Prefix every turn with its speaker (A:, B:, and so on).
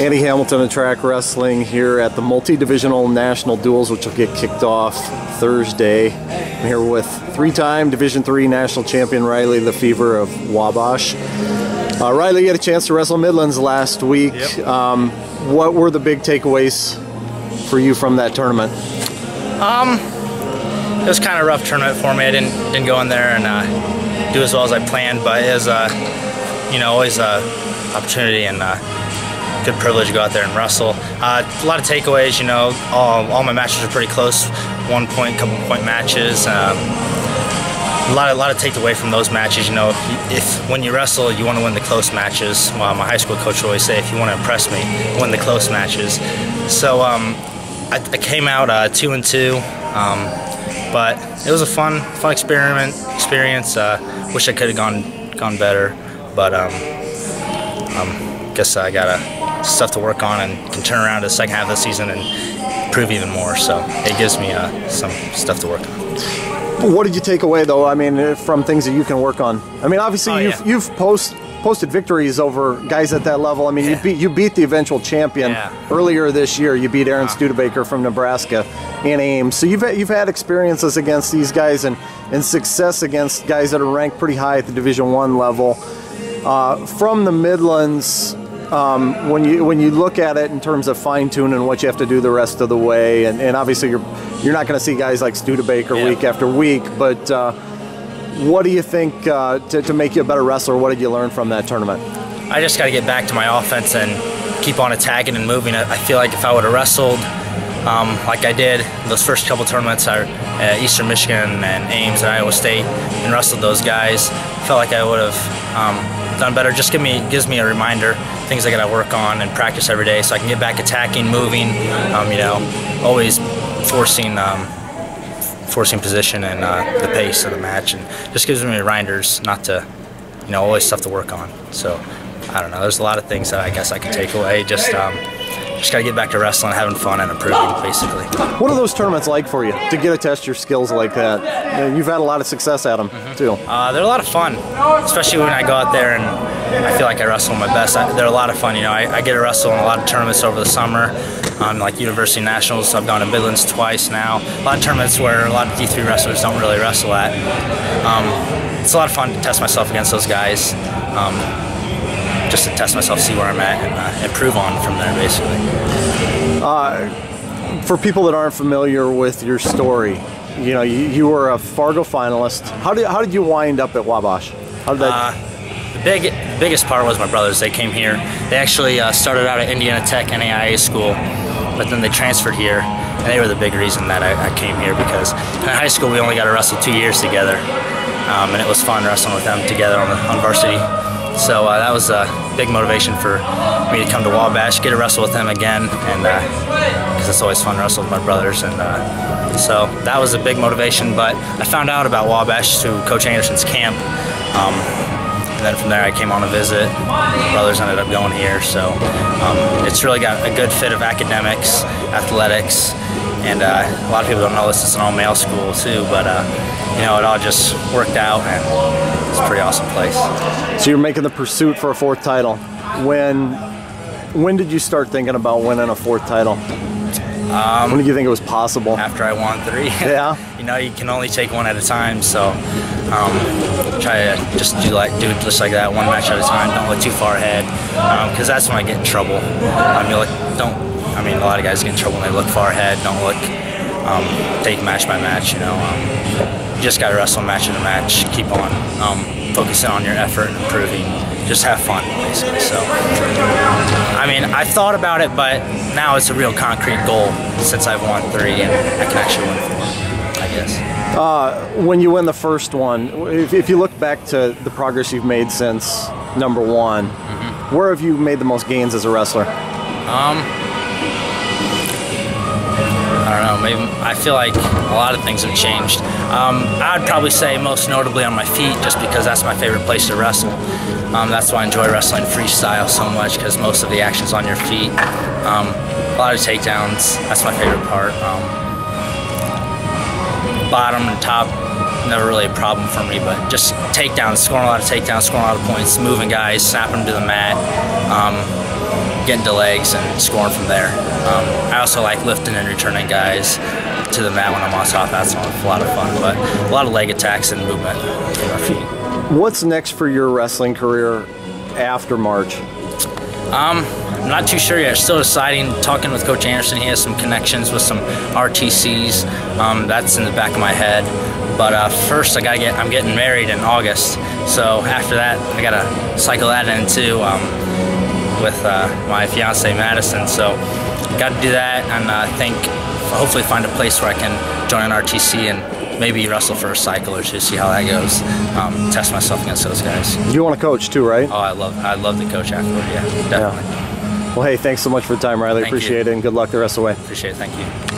A: Andy Hamilton of Track Wrestling here at the multi-divisional national duels, which will get kicked off Thursday. I'm here with three-time Division Three national champion Riley Lefever of Wabash. Uh, Riley, you had a chance to wrestle Midlands last week.
B: Yep.
A: Um, what were the big takeaways for you from that tournament?
B: Um, It was kind of a rough tournament for me. I didn't didn't go in there and uh, do as well as I planned, but it was, uh, you know, always a opportunity and uh, good privilege to go out there and wrestle. Uh, a lot of takeaways, you know, all, all my matches are pretty close, one point, couple point matches. Um, a lot, of, lot of takeaway from those matches. You know, if, if when you wrestle, you want to win the close matches. Well, my high school coach always say, if you want to impress me, win the close matches. So um, I, I came out uh, two and two. Um, but it was a fun, fun experiment experience. Uh, wish I could have gone gone better, but um, um, guess I got uh, stuff to work on and can turn around to the second half of the season and prove even more. So it gives me uh, some stuff to work on.
A: What did you take away, though? I mean, uh, from things that you can work on. I mean, obviously
B: Oh,
A: you've
B: yeah.
A: you've post, posted victories over guys at that level. I mean, you beat you beat the eventual champion
B: Yeah.
A: earlier this year. You beat Aaron
B: Uh-huh.
A: Studebaker from Nebraska in Ames. So you've had, you've had experiences against these guys and and success against guys that are ranked pretty high at the Division One level. Uh, from the Midlands, um, when you when you look at it in terms of fine tuning what you have to do the rest of the way, and, and obviously you're you're not going to see guys like Studebaker
B: Yeah.
A: week after week, but uh, what do you think uh, to, to make you a better wrestler? What did you learn from that tournament?
B: I just got to get back to my offense and keep on attacking and moving. I I feel like if I would have wrestled um, like I did those first couple tournaments, uh, Eastern Michigan and Ames and Iowa State, and wrestled those guys, felt like I would have um, done better. Just give me gives me a reminder, things I got to work on and practice every day, so I can get back attacking, moving. Um, you know, always forcing. Um, forcing position and uh, the pace of the match, and just gives me reminders not to, you know, always stuff to work on. So, I don't know. There's a lot of things that I guess I can take away. Just, um, just gotta get back to wrestling, having fun, and improving, basically.
A: What are those tournaments like for you to get to test your skills like that? You've had a lot of success at them too.
B: Uh, they're a lot of fun, especially when I go out there and I feel like I wrestle my best. I, they're a lot of fun. You know, I, I get to wrestle in a lot of tournaments over the summer, um, like University Nationals. I've gone to Midlands twice now. A lot of tournaments where a lot of D3 wrestlers don't really wrestle at. Um, it's a lot of fun to test myself against those guys. Um, just to test myself, see where I'm at, and uh, improve on from there, basically.
A: For people that aren't familiar with your story, you know, you, you were a Fargo finalist. How did how did you wind up at Wabash? How did that?
B: The big, biggest part was my brothers. They came here. They actually uh, started out at Indiana Tech NAIA school, but then they transferred here, and they were the big reason that I, I came here because in high school we only got to wrestle two years together, um, and it was fun wrestling with them together on, the, on varsity. So uh, that was a big motivation for me to come to Wabash, get to wrestle with them again, and because it's always fun to wrestle with my brothers, and uh, so that was a big motivation. But I found out about Wabash through Coach Anderson's camp. Um, and then from there, I came on a visit. My brothers ended up going here, so um, it's really got a good fit of academics, athletics, and uh, a lot of people don't know this. It's an all-male school too, but uh, you know, it all just worked out, and it's a pretty awesome place.
A: So you're making the pursuit for a fourth title. When when did you start thinking about winning a fourth title? When did you think it was possible?
B: After I won three,
A: Yeah.
B: you know, you can only take one at a time, so um, try to just do like do it just like that, one match at a time. Don't look too far ahead, because that's when I get in trouble. I mean, look, don't. I mean, a lot of guys get in trouble when they look far ahead. Don't look. Um, take match by match. You know, um, you just got to wrestle match in a match. Keep on um, focusing on your effort and improving. Just have fun, basically. So, I mean, I thought about it, but now it's a real concrete goal since I've won three and I can actually win four. I guess.
A: Uh, when you win the first one, if, if you look back to the progress you've made since number one, mm-hmm. where have you made the most gains as a wrestler?
B: I know. Maybe I feel like a lot of things have changed. Um, I'd probably say most notably on my feet, just because that's my favorite place to wrestle. Um, that's why I enjoy wrestling freestyle so much, because most of the action's on your feet. Um, a lot of takedowns. That's my favorite part. Um, bottom and top, never really a problem for me, but just takedowns, scoring a lot of takedowns, scoring a lot of points, moving guys, snapping to the mat. Um, getting to legs and scoring from there. Um, I also like lifting and returning guys to the mat when I'm on top. That's a lot of fun, but a lot of leg attacks and movement from our feet.
A: What's next for your wrestling career after March?
B: Um, I'm not too sure yet. Still deciding. Talking with Coach Anderson, he has some connections with some RTCs. Um, that's in the back of my head. But uh, first, I gotta get. I'm getting married in August, so after that, I gotta cycle that in too um, with uh, my fiance Madison. So, got to do that, and I uh, think hopefully find a place where I can join an RTC and maybe wrestle for a cycle or two, see how that goes. Um, test myself against those guys.
A: You want to coach too, right?
B: Oh, I love I love the coach afterward. Yeah, definitely.
A: Yeah. Well, hey, thanks so much for the time, Riley.
B: Thank
A: Appreciate
B: you.
A: it, and good luck the rest of the way.
B: Appreciate it. Thank you.